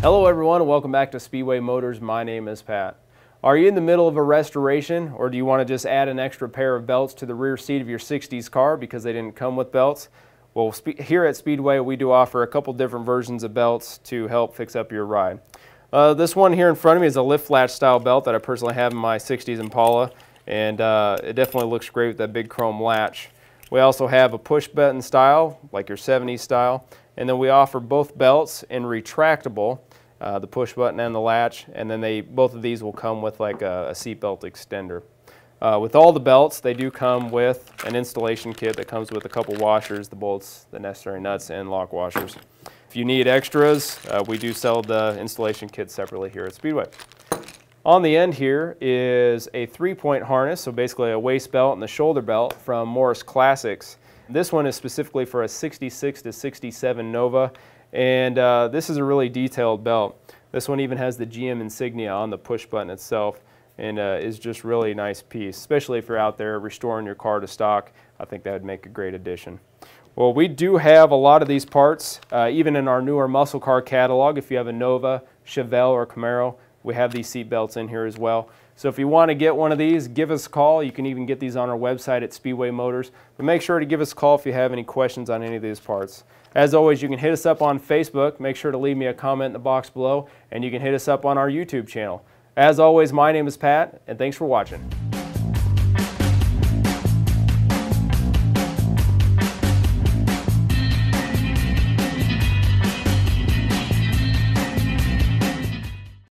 Hello everyone and welcome back to Speedway Motors. My name is Pat. Are you in the middle of a restoration or do you want to just add an extra pair of belts to the rear seat of your 60s car because they didn't come with belts? Well, here at Speedway we do offer a couple different versions of belts to help fix up your ride. Uh, this one here in front of me is a lift latch style belt that I personally have in my 60s Impala and uh, it definitely looks great with that big chrome latch. We also have a push button style like your 70s style and then we offer both belts in retractable uh, the push button and the latch, and then they both of these will come with like a, a seat belt extender. Uh, with all the belts, they do come with an installation kit that comes with a couple washers, the bolts, the necessary nuts, and lock washers. If you need extras, uh, we do sell the installation kit separately here at Speedway. On the end here is a three-point harness, so basically a waist belt and the shoulder belt from Morris Classics. This one is specifically for a 66 to 67 Nova, and uh, this is a really detailed belt. This one even has the GM insignia on the push button itself and uh, is just really a nice piece, especially if you're out there restoring your car to stock. I think that would make a great addition. Well, we do have a lot of these parts, uh, even in our newer muscle car catalog. If you have a Nova, Chevelle, or Camaro, we have these seat belts in here as well. So if you want to get one of these, give us a call. You can even get these on our website at Speedway Motors. But make sure to give us a call if you have any questions on any of these parts. As always, you can hit us up on Facebook. Make sure to leave me a comment in the box below. And you can hit us up on our YouTube channel. As always, my name is Pat, and thanks for watching.